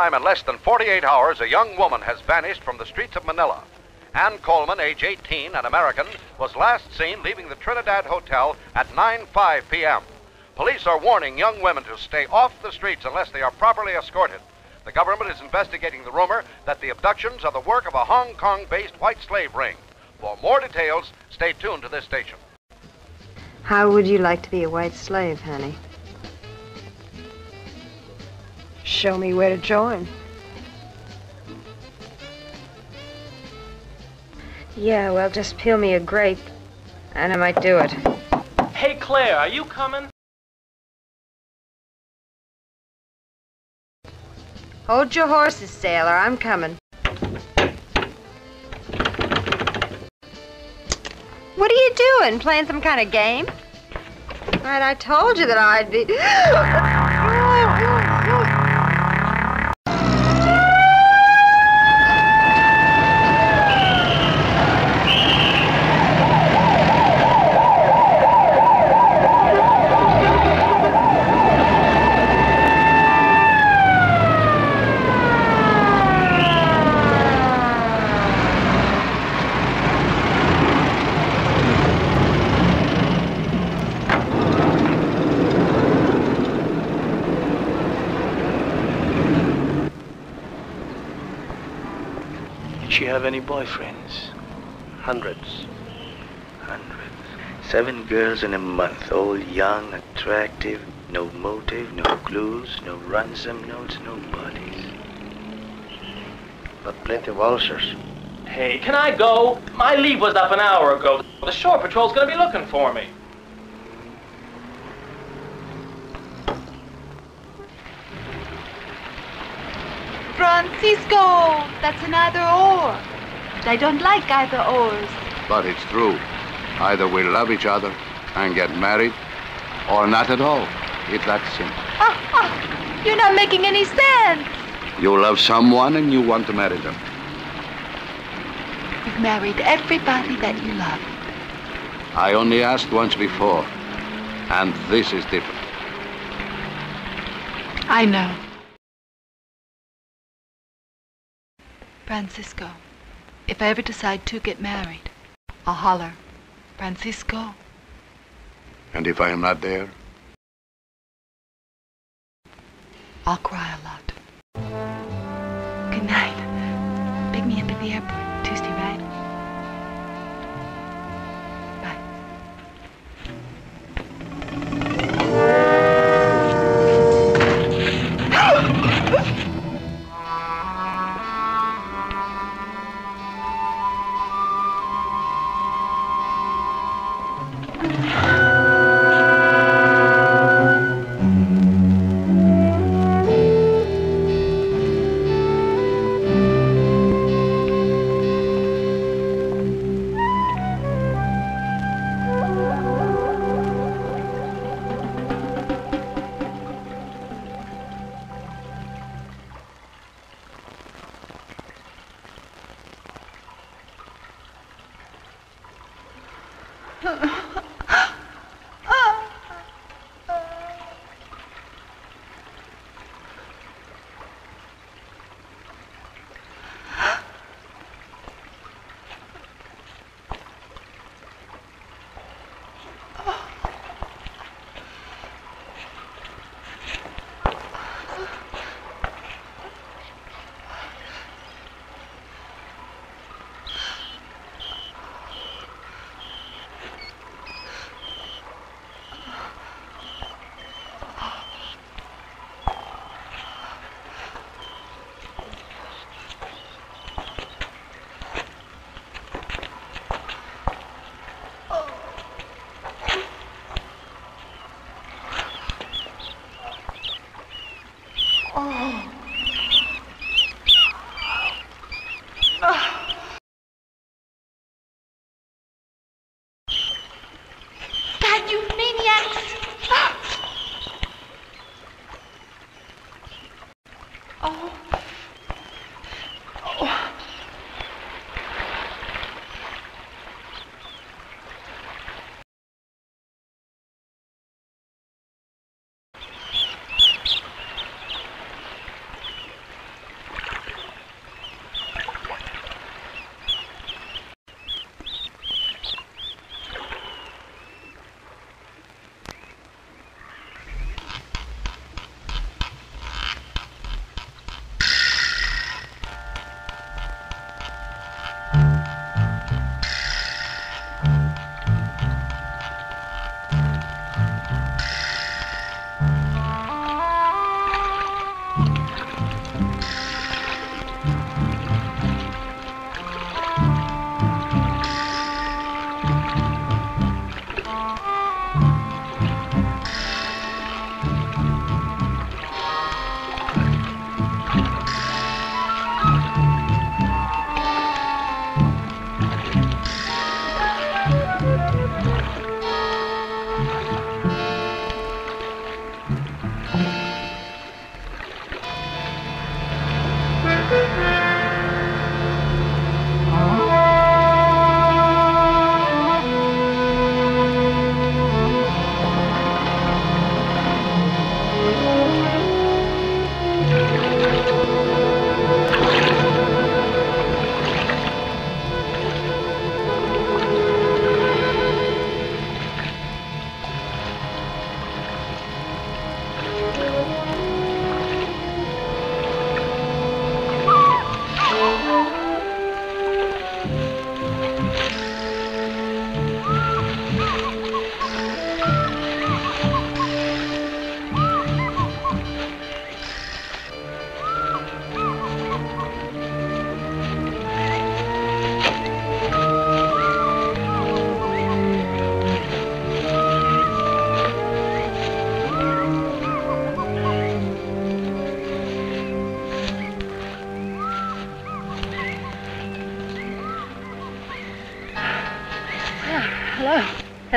Time in less than 48 hours, a young woman has vanished from the streets of Manila. Ann Coleman, age 18, an American, was last seen leaving the Trinidad Hotel at 9.05 p.m. Police are warning young women to stay off the streets unless they are properly escorted. The government is investigating the rumor that the abductions are the work of a Hong Kong-based white slave ring. For more details, stay tuned to this station. How would you like to be a white slave, honey? Show me where to join. Yeah, well, just peel me a grape, and I might do it. Hey, Claire, are you coming? Hold your horses, sailor. I'm coming. What are you doing? Playing some kind of game? Right, I told you that I'd be. Did she have any boyfriends? Hundreds. Hundreds. Seven girls in a month, all young, attractive, no motive, no clues, no ransom notes, no bodies. But plenty of ulcers. Hey, can I go? My leave was up an hour ago. The shore patrol's gonna be looking for me. Francisco, that's another either or. But I don't like either ors. But it's true. Either we love each other and get married, or not at all. It's that simple. Ah, ah, you're not making any sense. You love someone and you want to marry them. You've married everybody that you love. I only asked once before, and this is different. I know. Francisco, if I ever decide to get married, I'll holler, Francisco. And if I am not there? I'll cry a lot.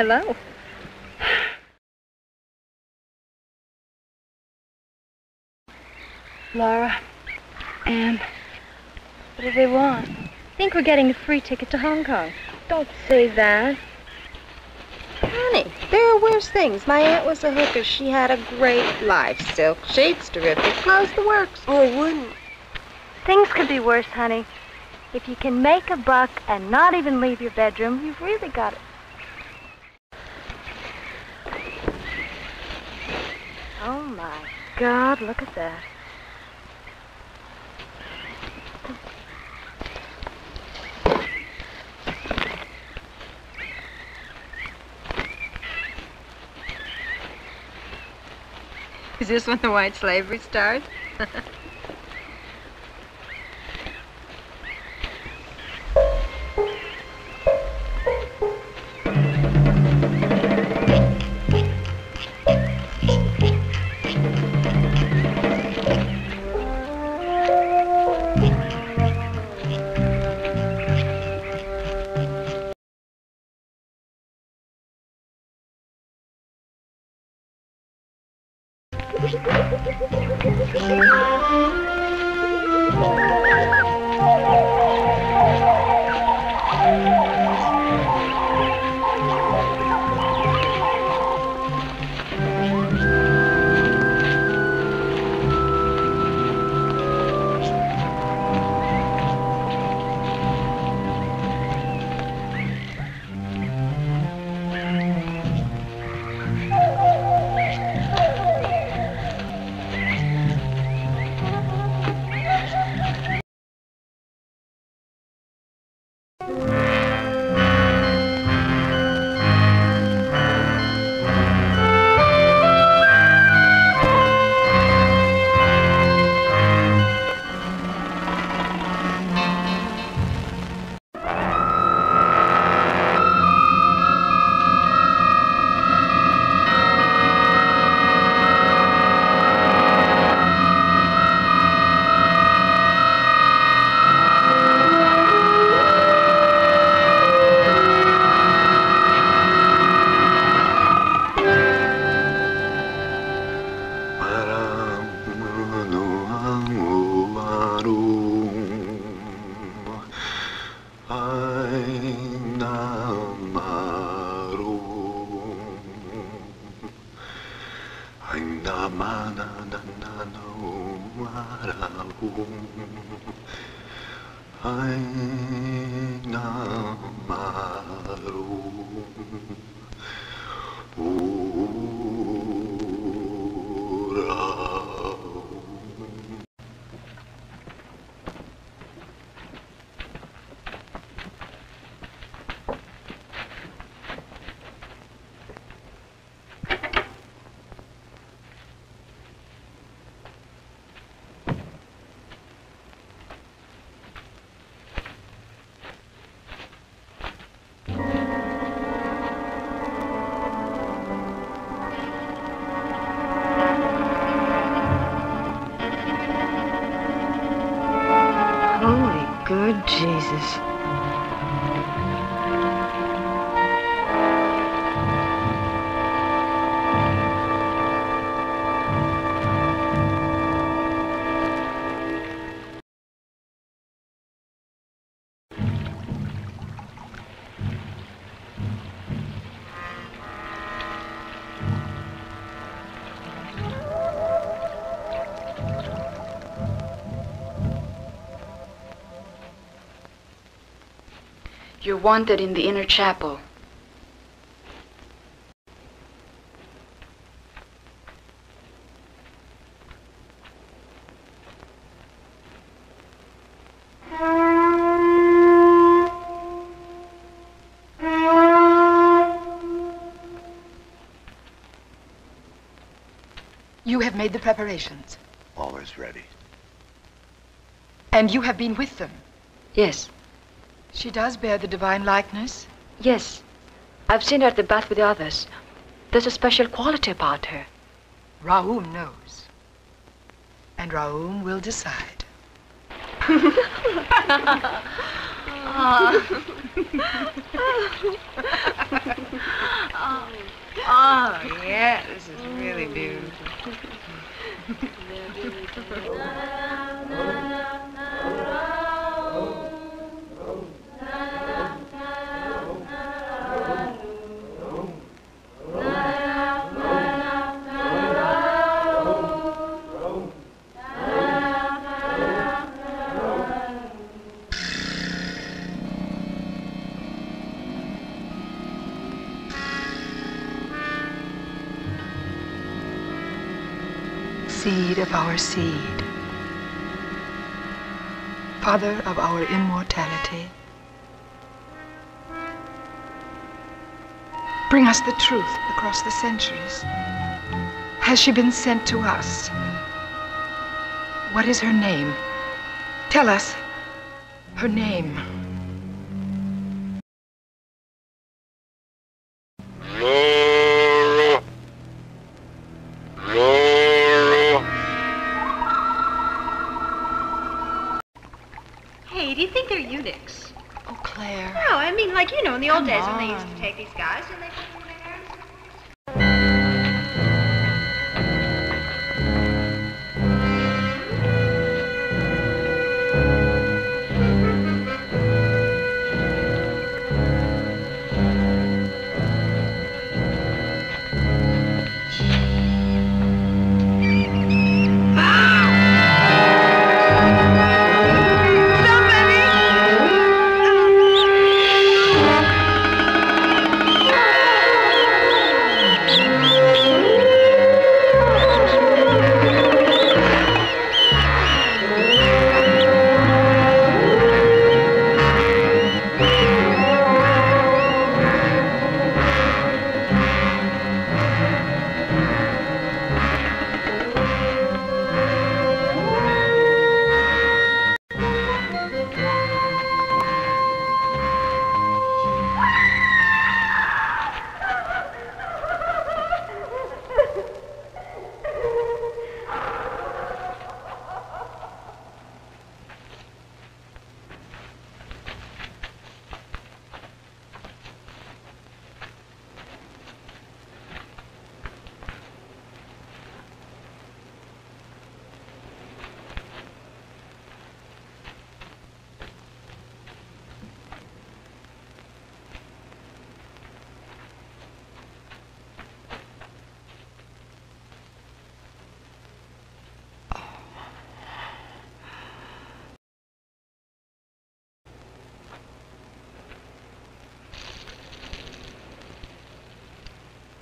Hello. Laura, Anne, what do they want? I Think we're getting a free ticket to Hong Kong. Don't say that. Honey, there are worse things. My aunt was a hooker. She had a great life. Silk sheets, terrific clothes, the works. Oh, it wouldn't. Things could be worse, honey. If you can make a buck and not even leave your bedroom, you've really got it. Oh my God, look at that. Is this when the white slavery starts? You're wanted in the inner chapel. You have made the preparations, Always ready. and you have been with them. Yes, She does bear the divine likeness. yes. I've seen her at the bath with the others. There's a special quality about her. Raoul knows. And Raoul will decide. Ah, oh. oh, yeah, this is really beautiful. our seed, Father of our immortality. Bring us the truth across the centuries. Has she been sent to us? What is her name? Tell us her name.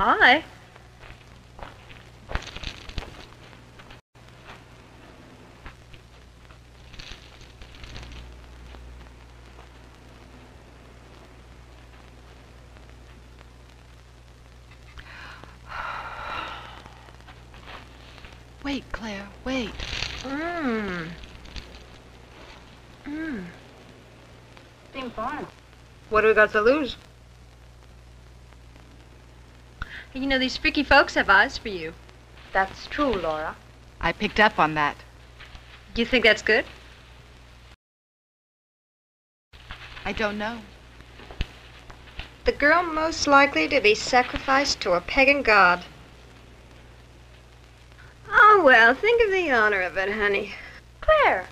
Hi. Wait, Claire, wait. Mmm. Mmm. Seems fine. What do we got to lose? You know, these freaky folks have eyes for you. That's true, Laura. I picked up on that. Do you think that's good? I don't know. The girl most likely to be sacrificed to a pagan god. Oh, well, think of the honor of it, honey. Claire.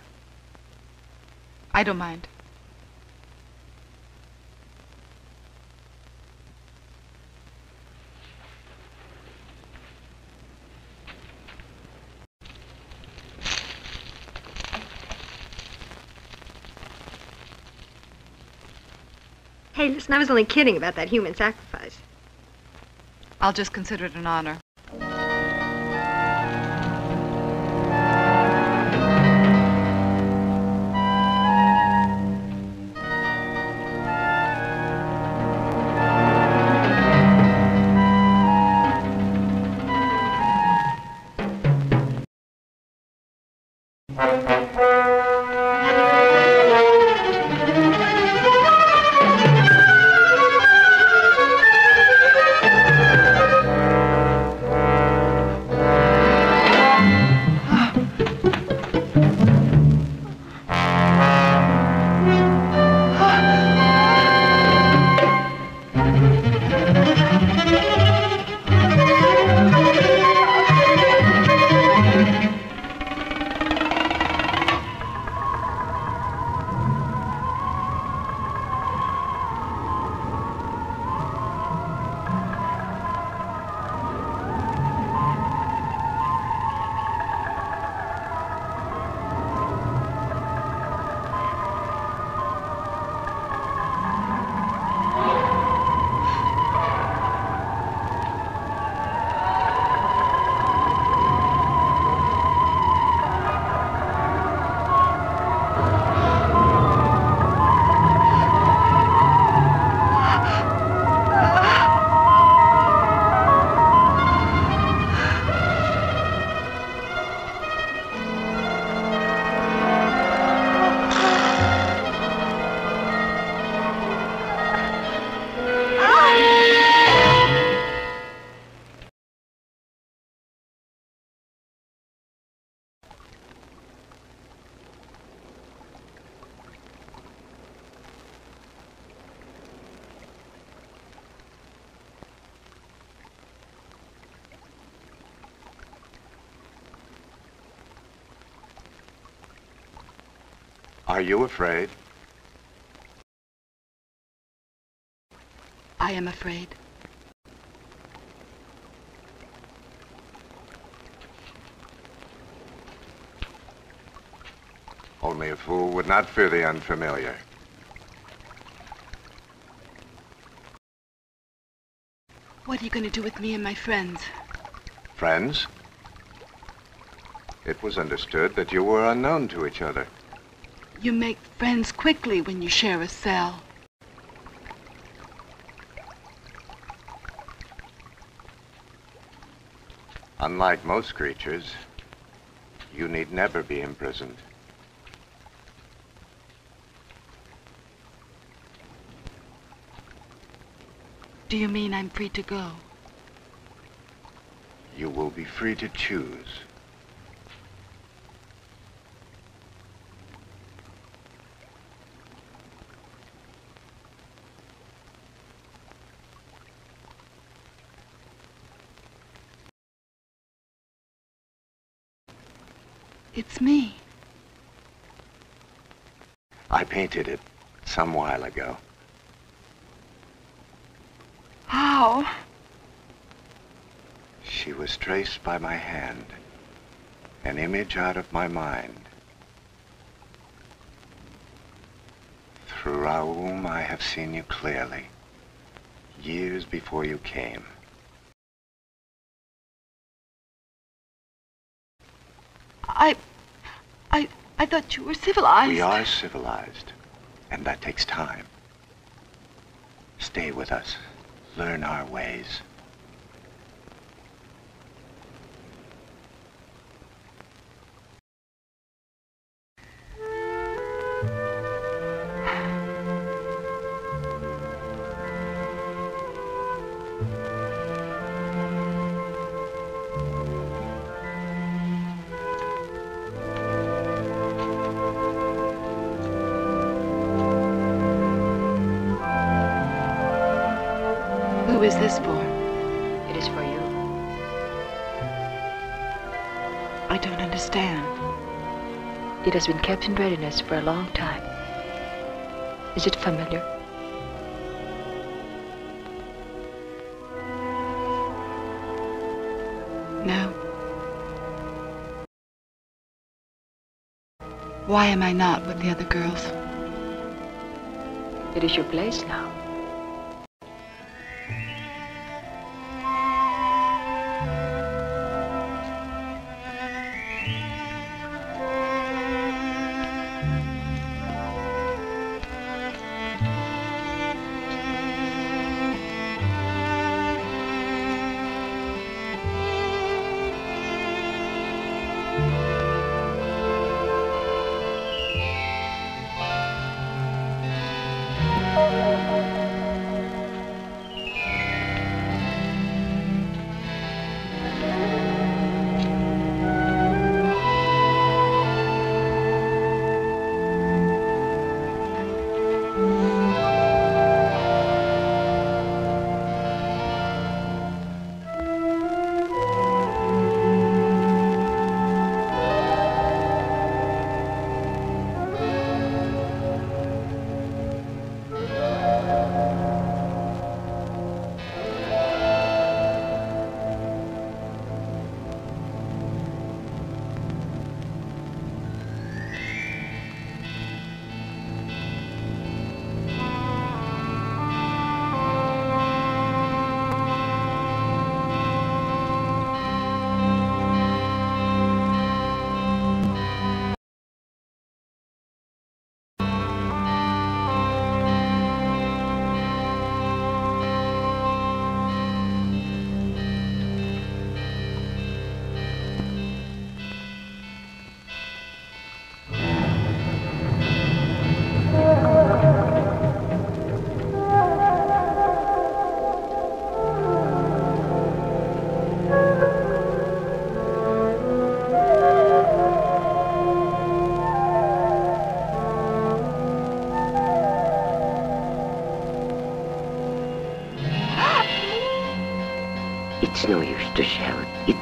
I don't mind. Hey, listen, I was only kidding about that human sacrifice. I'll just consider it an honor. Are you afraid? I am afraid. Only a fool would not fear the unfamiliar. What are you going to do with me and my friends? Friends? It was understood that you were unknown to each other. You make friends quickly when you share a cell. Unlike most creatures, you need never be imprisoned. Do you mean I'm free to go? You will be free to choose. It's me. I painted it some while ago. How? She was traced by my hand, an image out of my mind. Through Raoum, I have seen you clearly, years before you came. I. I. I thought you were civilized. We are civilized, and that takes time. Stay with us. Learn our ways. It has been kept in readiness for a long time. Is it familiar? No. Why am I not with the other girls? It is your place now.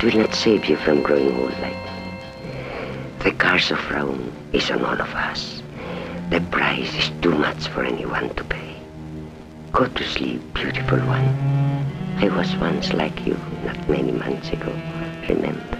Will not save you from growing old like that. The curse of Rome is on all of us. The price is too much for anyone to pay. Go to sleep, beautiful one. I was once like you, not many months ago. Remember,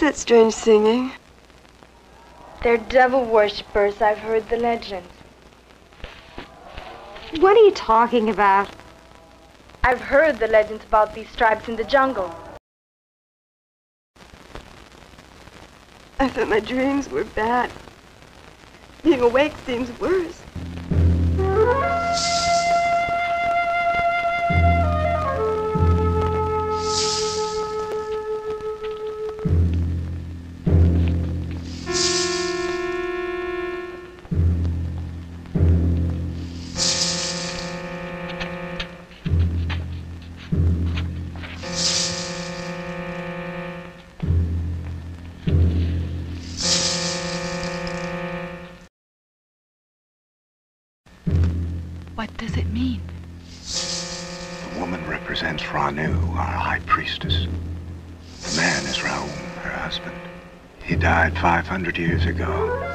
that strange singing? They're devil worshippers. I've heard the legends. What are you talking about? I've heard the legends about these tribes in the jungle. I thought my dreams were bad. Being awake seems worse. Does it mean? The woman represents Ranu, our high priestess. The man is Raum, her husband. He died 500 years ago.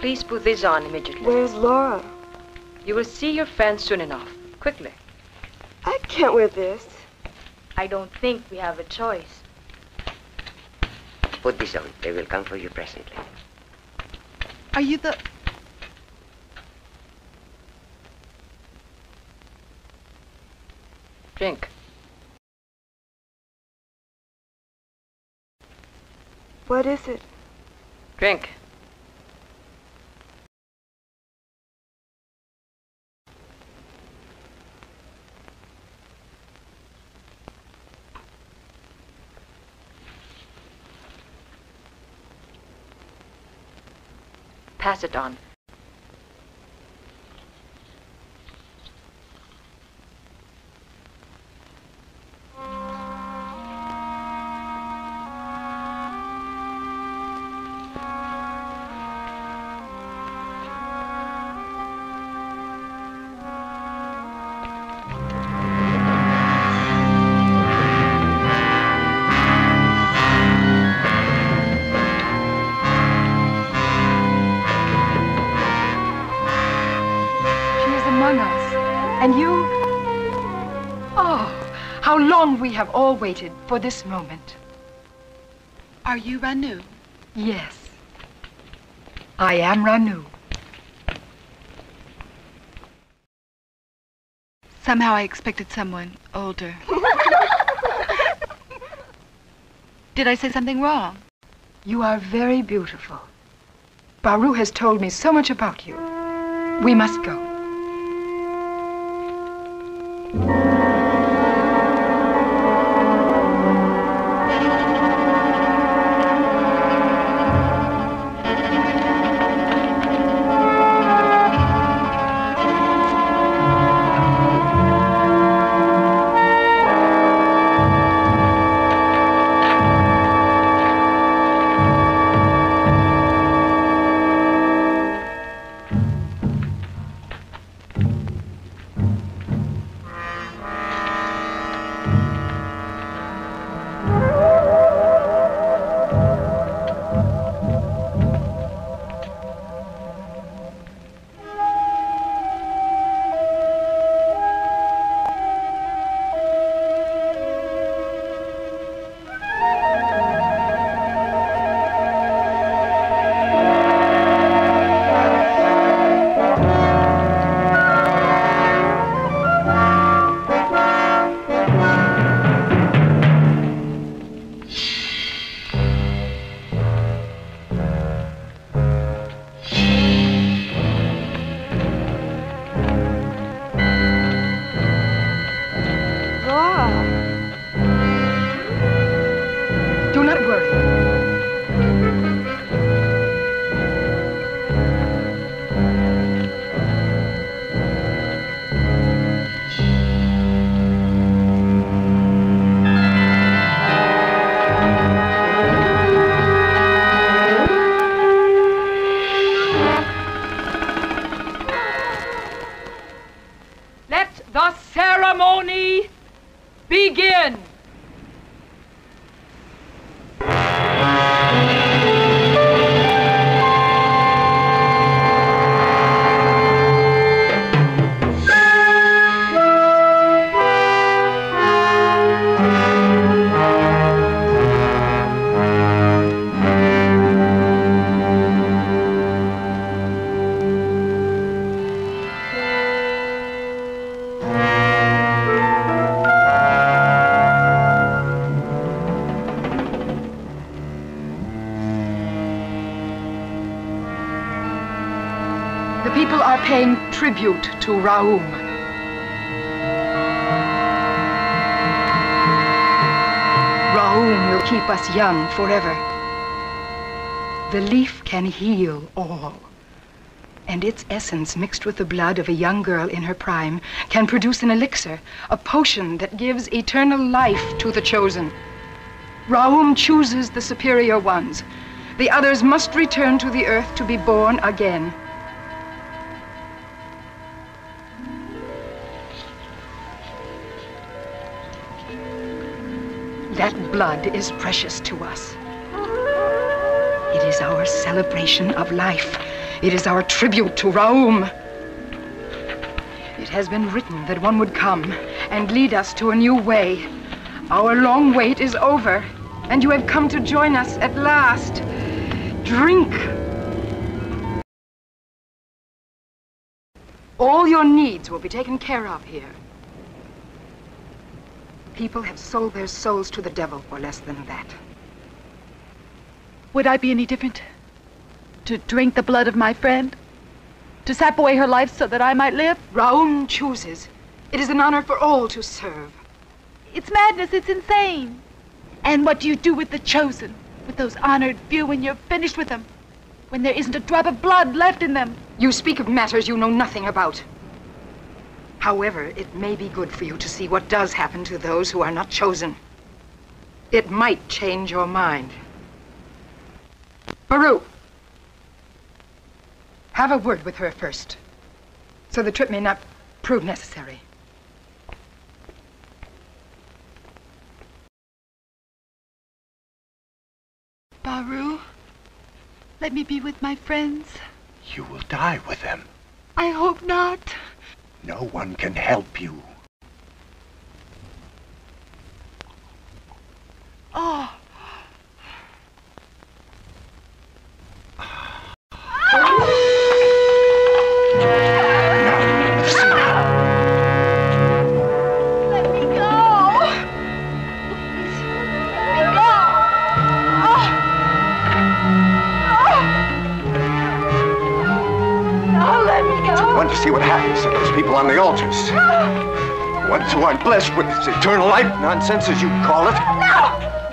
Please put this on immediately. Where's Laura? You will see your friend soon enough. Quickly. I can't wear this. I don't think we have a choice. Put this on. They will come for you presently. Are you the... Drink. What is it? Drink. Pass it on. For this moment. Are you Ranu? Yes. I am Ranu. Somehow I expected someone older. Did I say something wrong? You are very beautiful. Baru has told me so much about you. We must go. Tribute to Raum. Raum will keep us young forever. The leaf can heal all. And its essence, mixed with the blood of a young girl in her prime, can produce an elixir, a potion that gives eternal life to the chosen. Raum chooses the superior ones. The others must return to the earth to be born again. Blood is precious to us. It is our celebration of life. It is our tribute to Raum. It has been written that one would come and lead us to a new way. Our long wait is over, and you have come to join us at last. Drink. All your needs will be taken care of here. People have sold their souls to the devil for less than that. Would I be any different? To drink the blood of my friend? To sap away her life so that I might live? Raum chooses. It is an honor for all to serve. It's madness, it's insane. And what do you do with the chosen? With those honored few when you're finished with them? When there isn't a drop of blood left in them? You speak of matters you know nothing about. However, it may be good for you to see what does happen to those who are not chosen. It might change your mind. Baru, have a word with her first, so the trip may not prove necessary. Baru, let me be with my friends. You will die with them. I hope not. No one can help you. Oh. To see what happens to those people on the altars. Ones who aren't blessed with this eternal life nonsense, as you call it. No!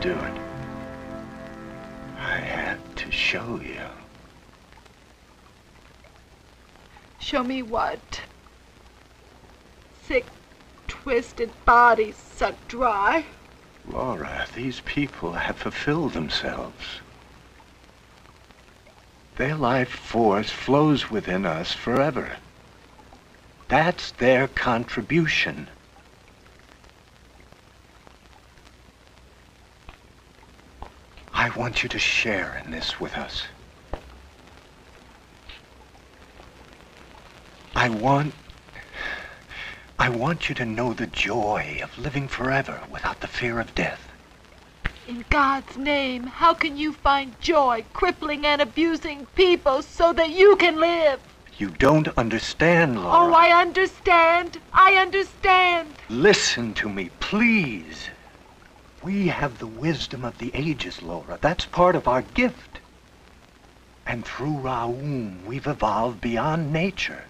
Do it. I had to show you. Show me what? Sick, twisted bodies sucked dry. Laura, these people have fulfilled themselves. Their life force flows within us forever. That's their contribution. I want you to share in this with us. I want. I want you to know the joy of living forever without the fear of death. In God's name, how can you find joy crippling and abusing people so that you can live? You don't understand, Laura. Oh, I understand. I understand. Listen to me, please. We have the wisdom of the ages, Laura. That's part of our gift. And through Raum, we've evolved beyond nature.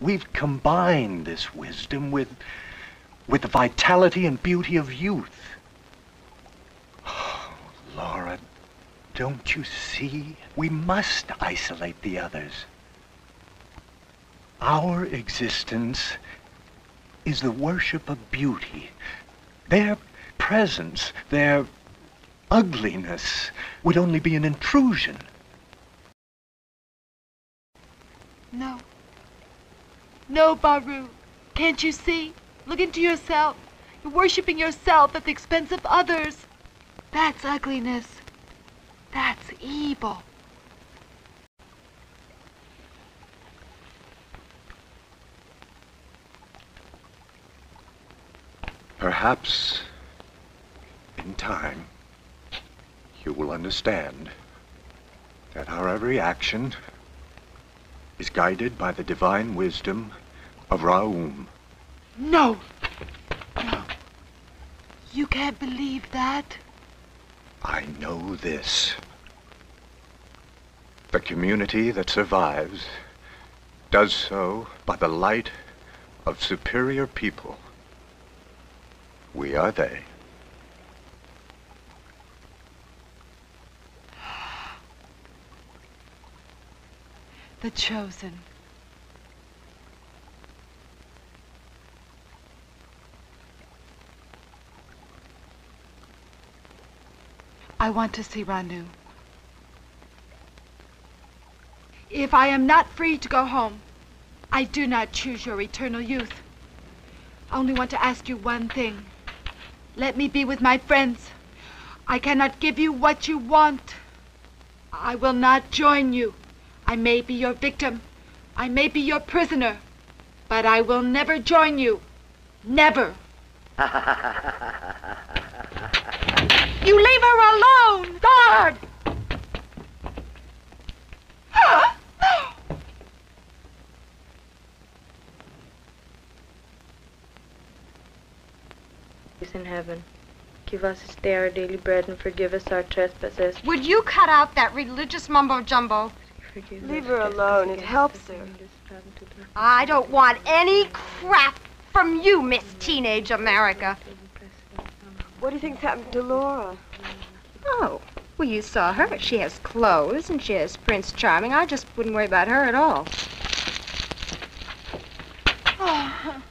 We've combined this wisdom with, with the vitality and beauty of youth. Oh, Laura, don't you see? We must isolate the others. Our existence is the worship of beauty. Their presence, their ugliness would only be an intrusion. No. No, Baru. Can't you see? Look into yourself. You're worshiping yourself at the expense of others. That's ugliness. That's evil. Perhaps in time you will understand that our every action is guided by the divine wisdom of Raum. No. No. You can't believe that. I know this. The community that survives does so by the light of superior people. We are they. The chosen. I want to see Ranu. If I am not free to go home, I do not choose your eternal youth. I only want to ask you one thing. Let me be with my friends. I cannot give you what you want. I will not join you. I may be your victim. I may be your prisoner. But I will never join you. Never. You leave her alone! Guard! Peace in heaven. Give us this day our daily bread and forgive us our trespasses. Would you cut out that religious mumbo jumbo? Forgive Leave her alone. It helps her. I don't want any crap from you, Miss Teenage America. What do you think's happened to Laura? Oh, well, you saw her. She has clothes and she has Prince Charming. I just wouldn't worry about her at all. Oh,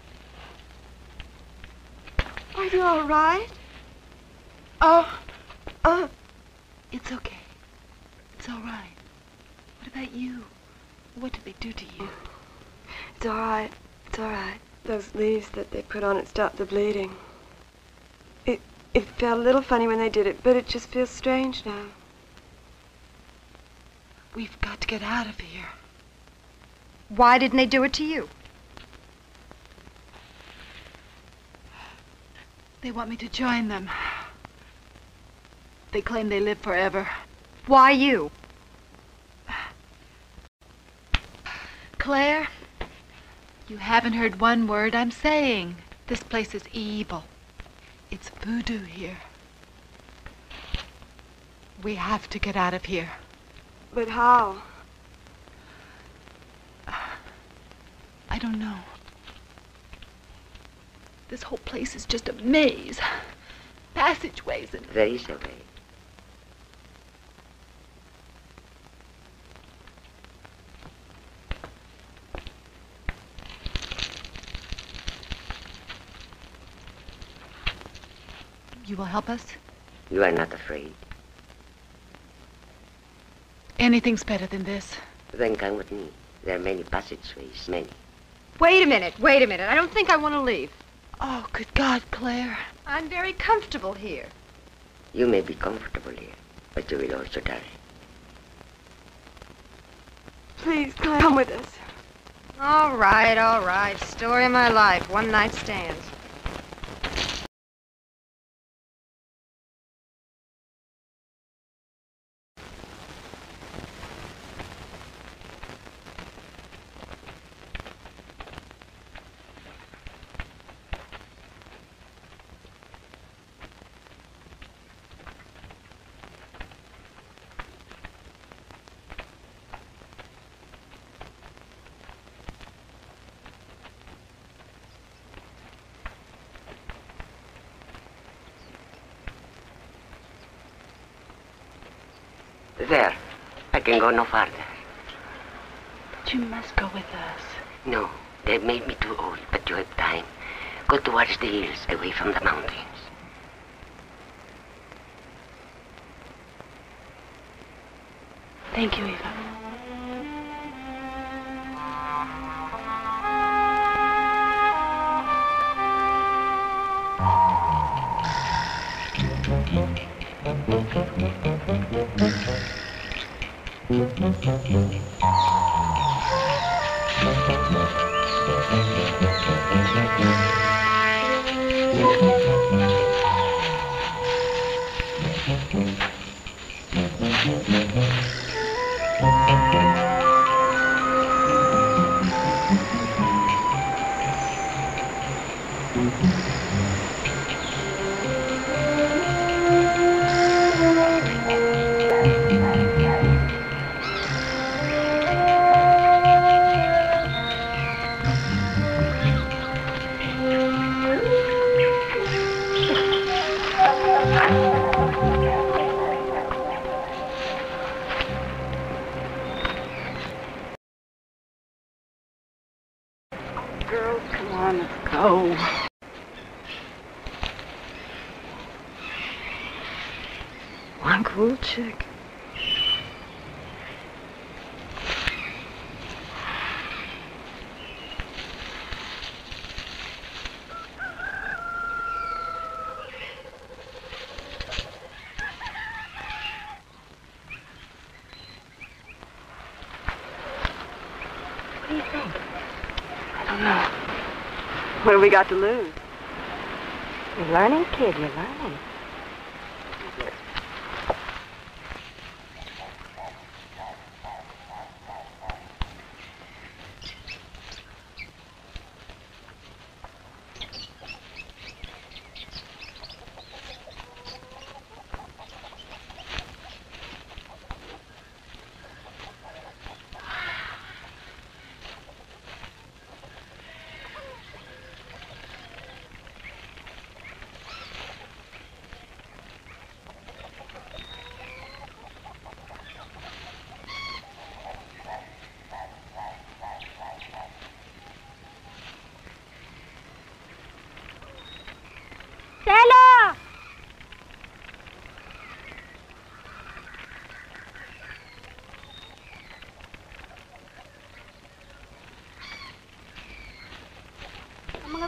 Are you all right? oh, Uh, it's okay. It's all right. What about you? What did they do to you? it's all right. It's all right. Those leaves that they put on it stopped the bleeding. It it felt a little funny when they did it, but it just feels strange now. We've got to get out of here. Why didn't they do it to you? They want me to join them. They claim they live forever. Why you? Claire, you haven't heard one word I'm saying. This place is evil. It's voodoo here. We have to get out of here. But how? I don't know. This whole place is just a maze. Passageways and Very There is you will help us? You are not afraid. Anything's better than this. Then come with me. There are many passageways, many. Wait a minute, wait a minute. I don't think I want to leave. Oh, good God, Claire. I'm very comfortable here. You may be comfortable here, but you will also die. Please come with us. All right, all right. Story of my life. One night stands. There. I can go no farther. But you must go with us. No, they've made me too old, but you have time. Go towards the hills, away from the mountains. Thank you, Eva. What have we got to lose? You're learning, kid. You're learning.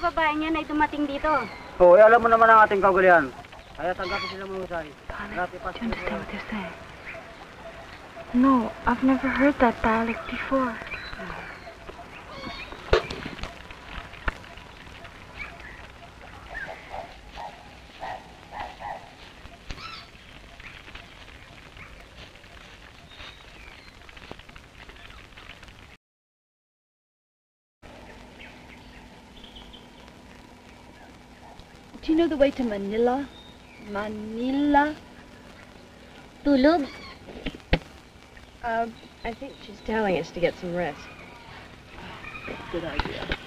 Ang mga babae niyan ay dumating dito. Oo, eh, alam mo naman ang ating kaugalian. Kaya tanggapin sila. Grabe pa Do you understand what they're saying? No, I've never heard that dialect before. The way to Manila? Manila? Tulog? Uh, I think she's telling us to get some rest. Good idea.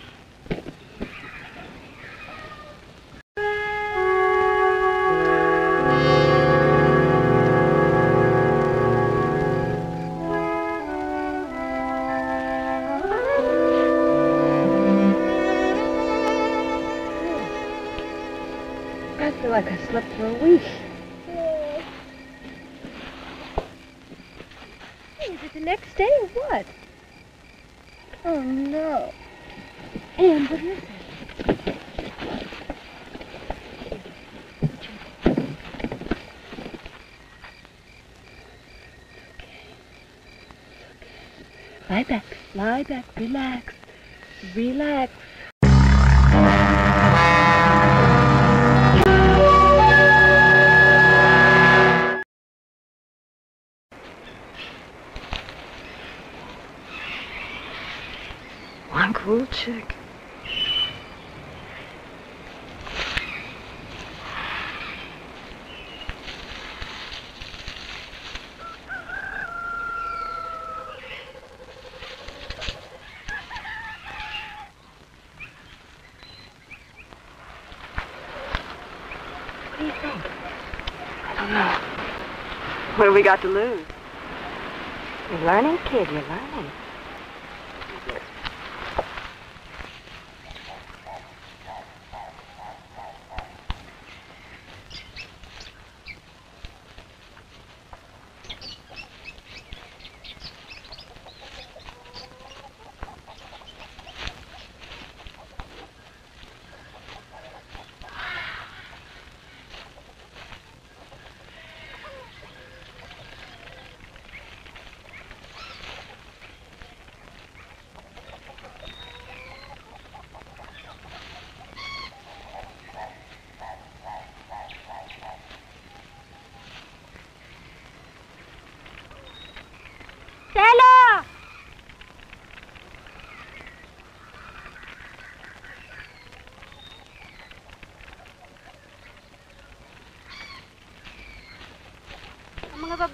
Lie back, lie back, relax, relax. What have we got to lose? You're learning, kid. You're learning.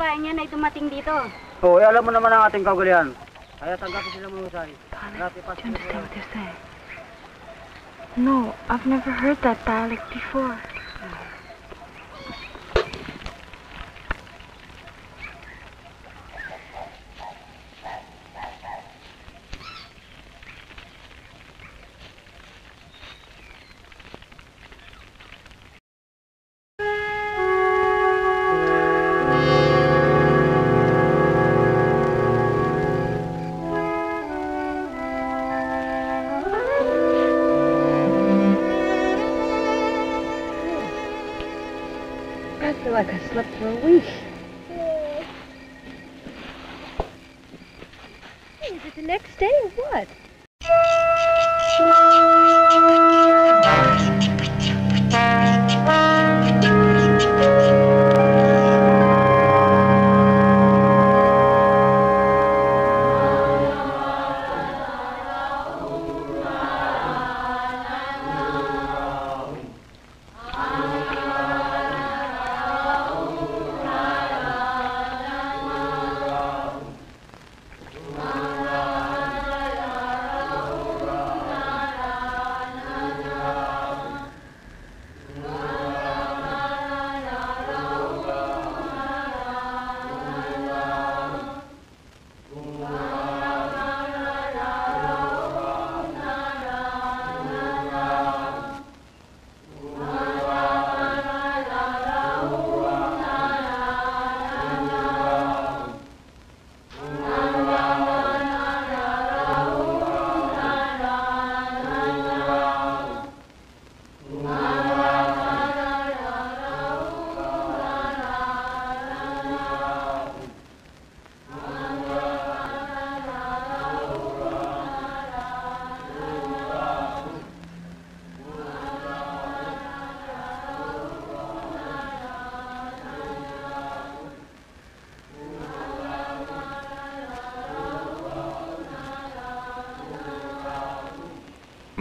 Ang mga babae niyan ay dumating dito. Oo, eh, alam mo naman ang ating kaugalian. Kaya tanggapin sila mahusay. Grabe Do you understand what they're saying? No, I've never heard that dialect before.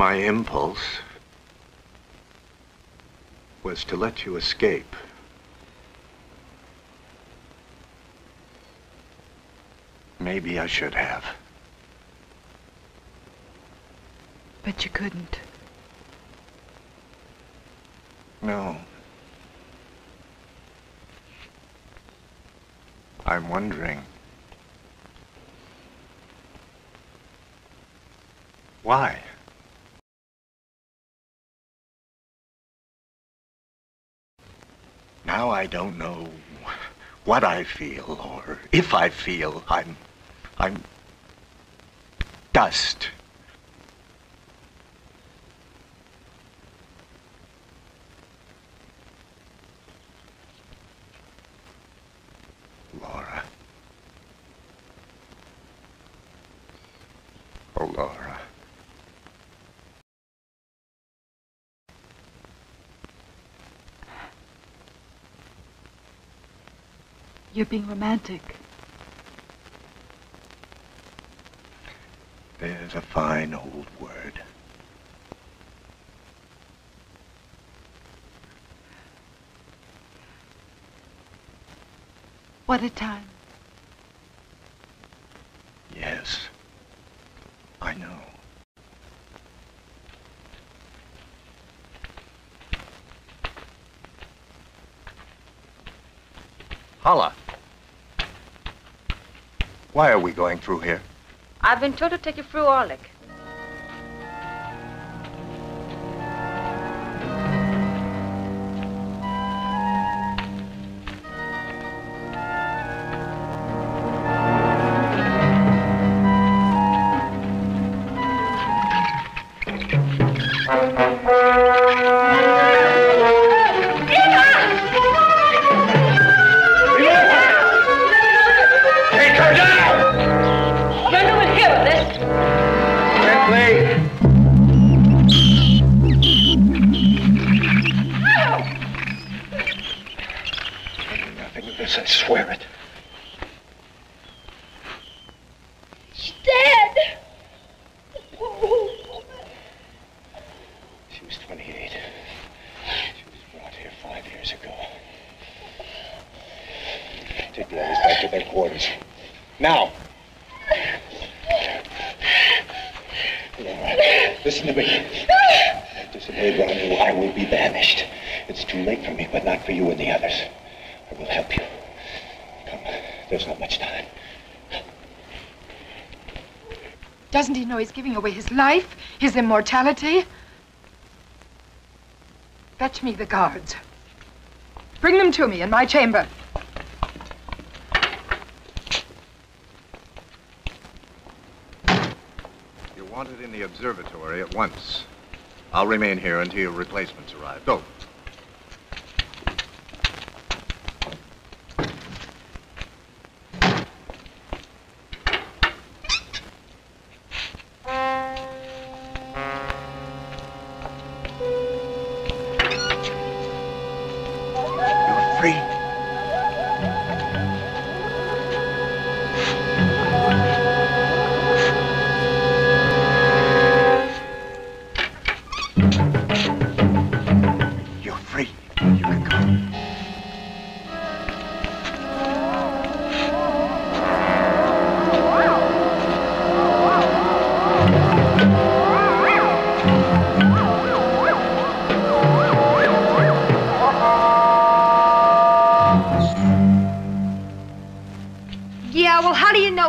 My impulse was to let you escape. Maybe I should have. But you couldn't. No. I'm wondering. Why? Now I don't know what I feel or if I feel. I'm. I'm. dust. Laura. Oh, Laura. You're being romantic. There's a fine old word. What a time. Yes. I know. Hala. Why are we going through here? I've been told to take you through Orlik. Giving away his life, his immortality? Fetch me the guards. Bring them to me in my chamber. You're wanted in the observatory at once. I'll remain here until your replacements arrive. Go.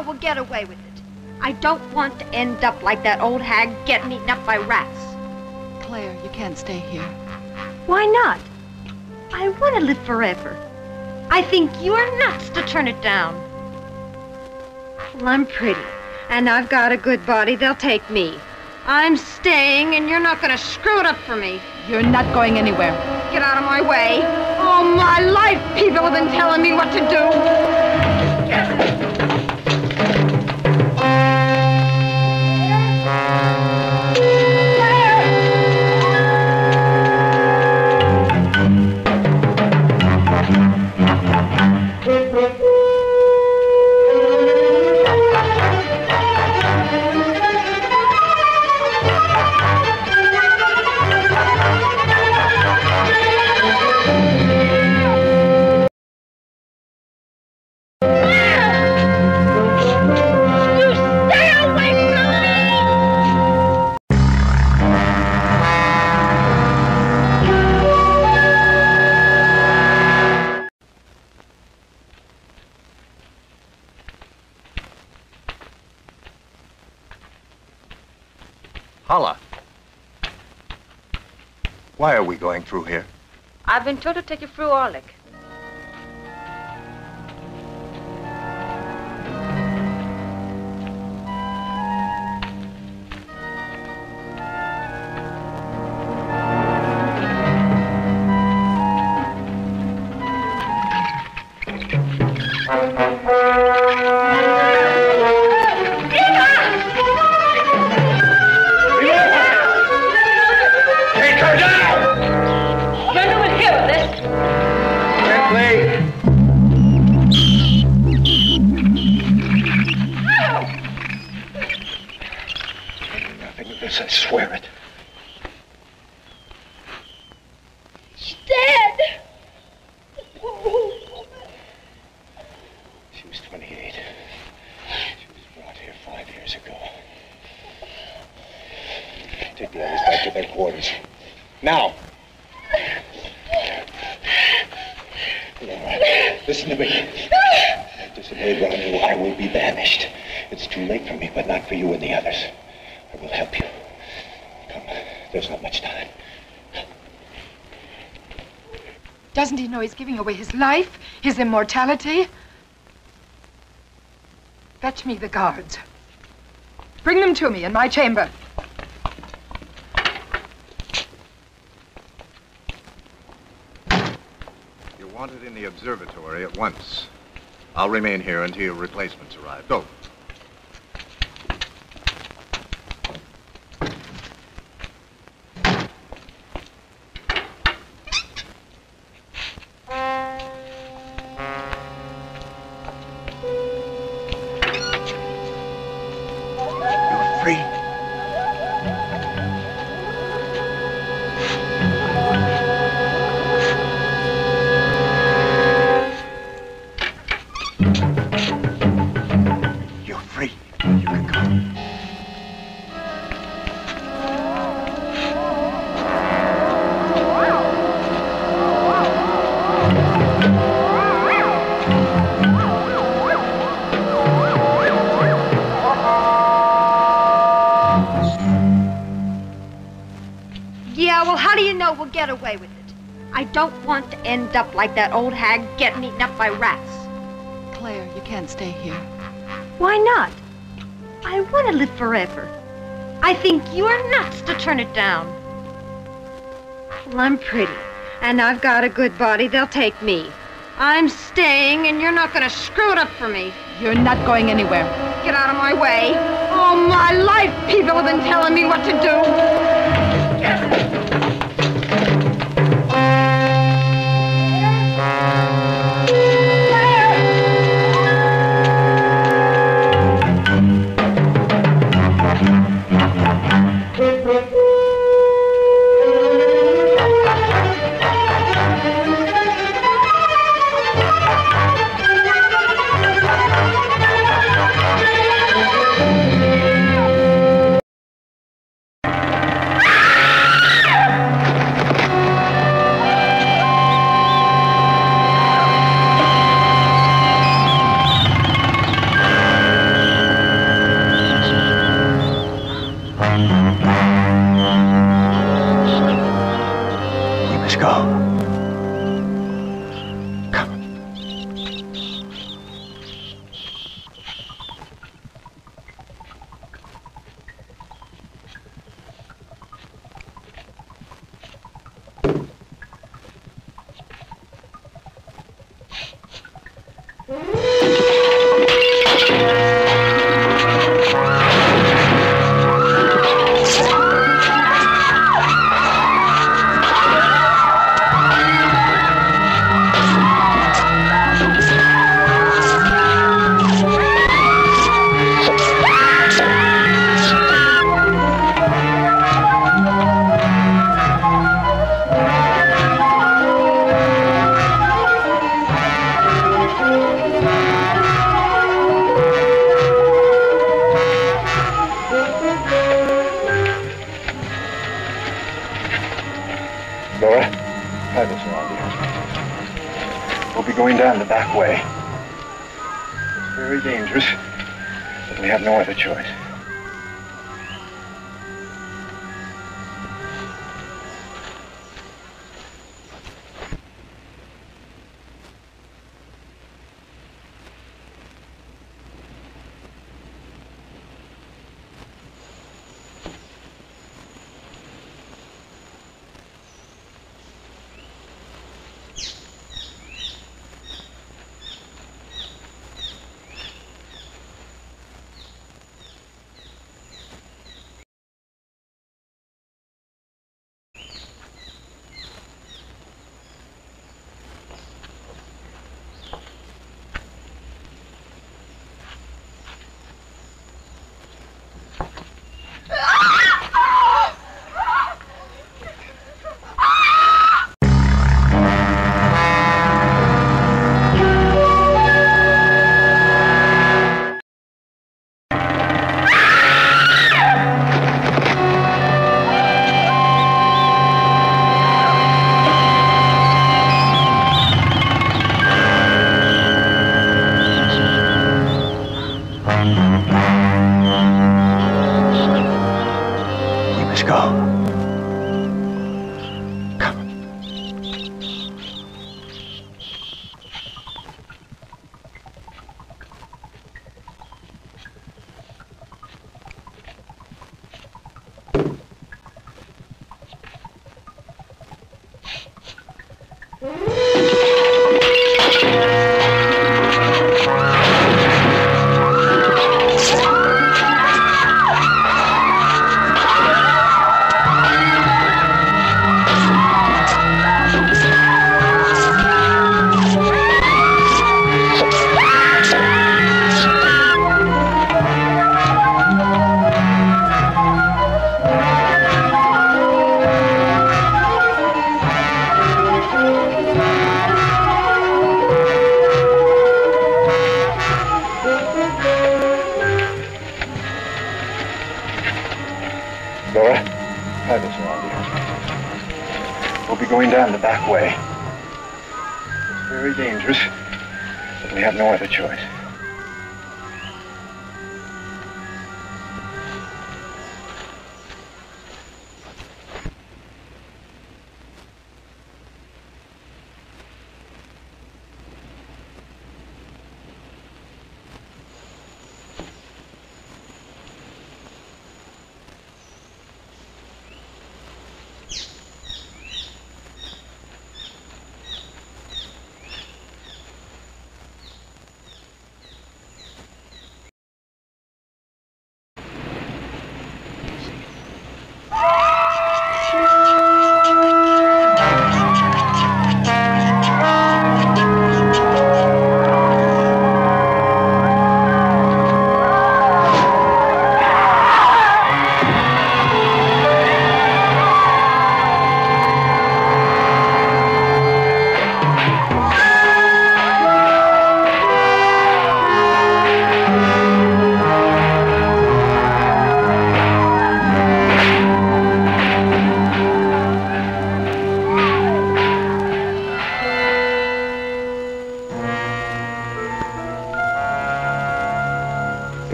Well, how do you know we'll get away with it? I don't want to end up like that old hag getting eaten up by rats. Claire, you can't stay here. Why not? I want to live forever. I think you're nuts to turn it down. Well, I'm pretty, and I've got a good body. They'll take me. I'm staying, and you're not going to screw it up for me. You're not going anywhere. Get out of my way. All my life, people have been telling me what to do. Paula. Through here? I've been told to take you through Orlik. I disobeyed Ranu. I will be banished. It's too late for me, but not for you and the others. I will help you. Come, there's not much time. Doesn't he know he's giving away his life, his immortality? Fetch me the guards. Bring them to me in my chamber. You're wanted in the observatory at once. I'll remain here until your replacements arrive. Go. End up like that old hag getting eaten up by rats. Claire, you can't stay here. Why not? I want to live forever. I think you're nuts to turn it down. Well, I'm pretty, and I've got a good body. They'll take me. I'm staying, and you're not going to screw it up for me. You're not going anywhere. Get out of my way. All my life, people have been telling me what to do.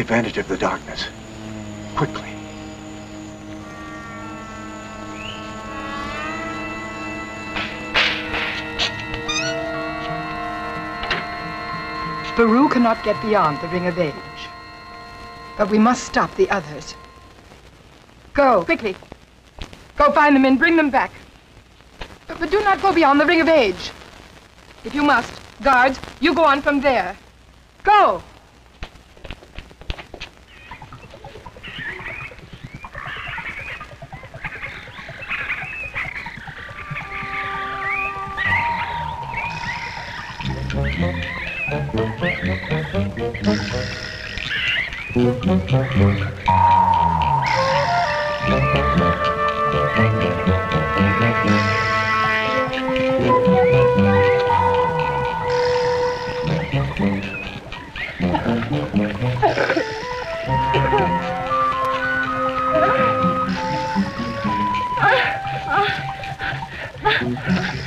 Take advantage of the darkness. Quickly. Baru cannot get beyond the Ring of Age. But we must stop the others. Go, quickly. Go find them and bring them back. But, but do not go beyond the Ring of Age. If you must, guards, you go on from there. Go!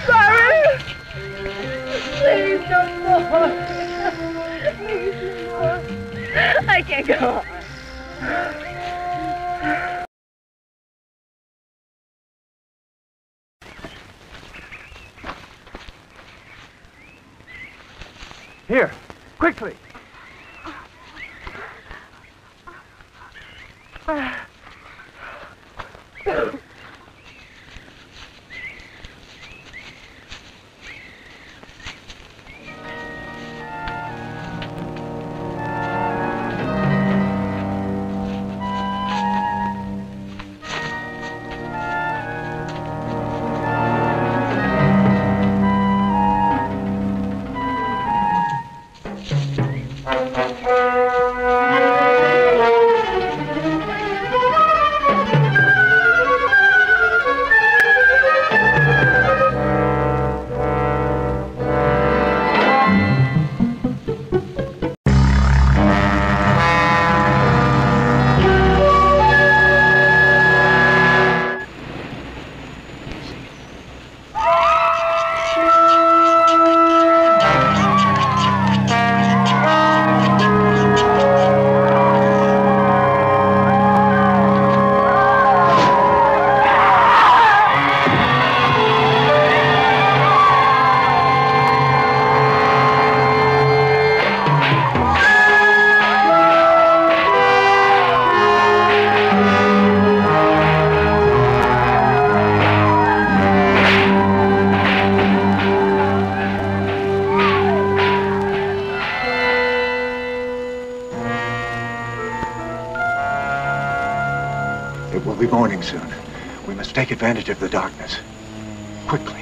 Sorry. Please, no more. I can't go advantage of the darkness. Quickly.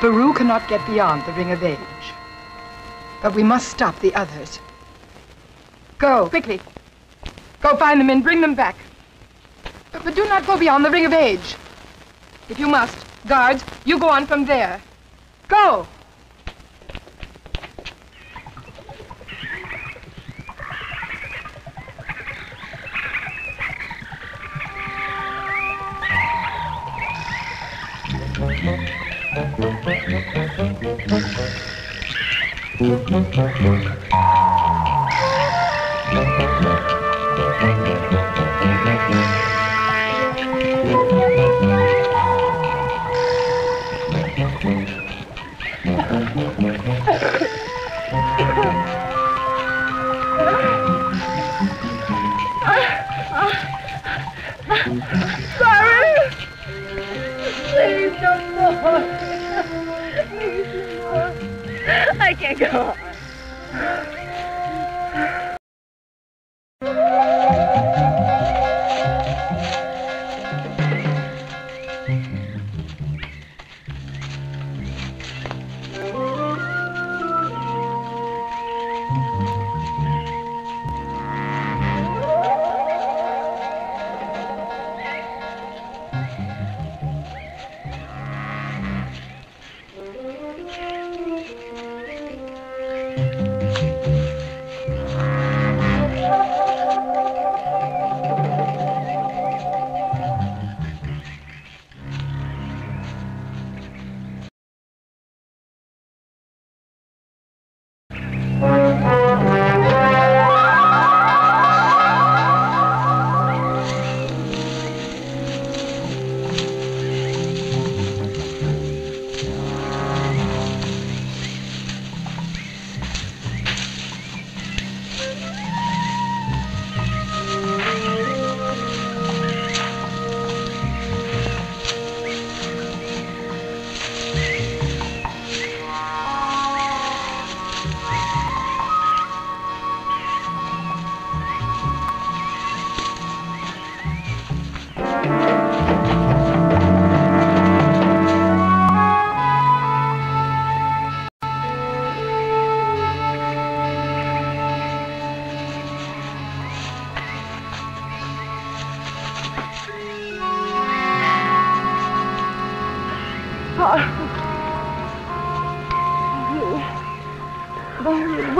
Baru cannot get beyond the Ring of Age. But we must stop the others. Go, quickly. Go find them and bring them back. But, but do not go beyond the Ring of Age. If you must, guards, you go on from there. Go! Ajá.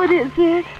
What is it?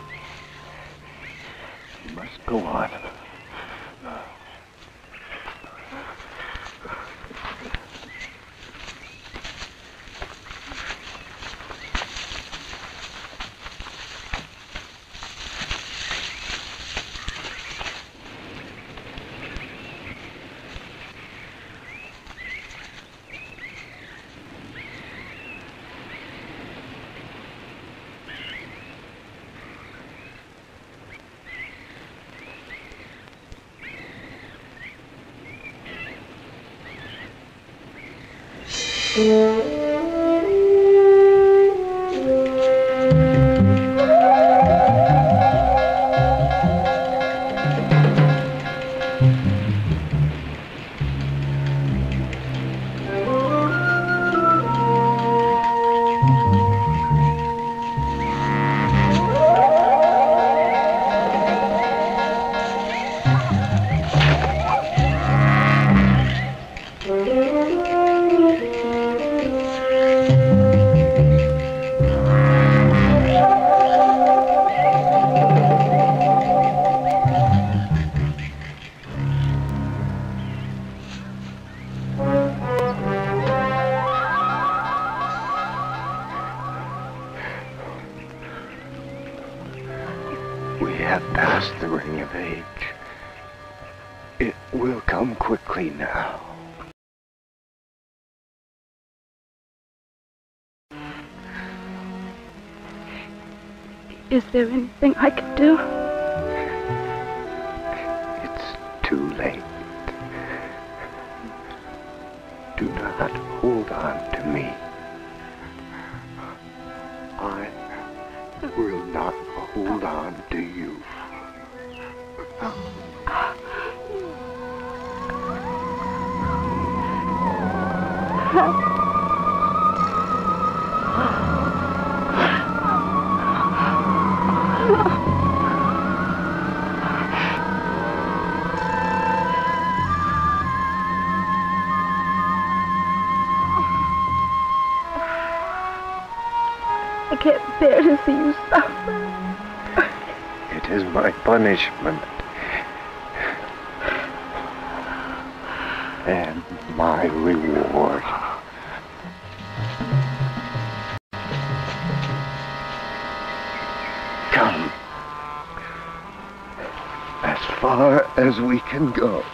Is there anything I can do? I can't bear to see you suffer. It is my punishment. And my reward. Come. As far as we can go.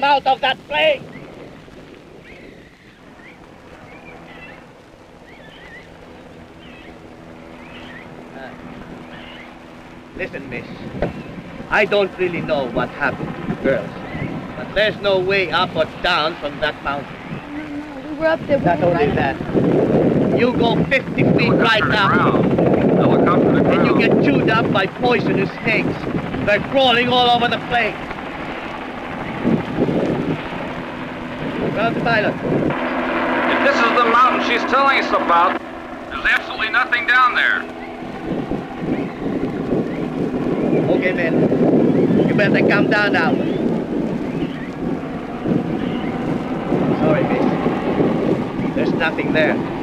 Get them out of that place! Uh, listen, miss. I don't really know what happened to the girls. But there's no way up or down from that mountain. No, no, We were up there. we Not were only right- that. You go 50 feet right now. And you get chewed up by poisonous snakes. They're crawling all over the place. Pilot. If this is the mountain she's telling us about, there's absolutely nothing down there. Okay, men. You better come down now. Sorry, miss. There's nothing there. I was there.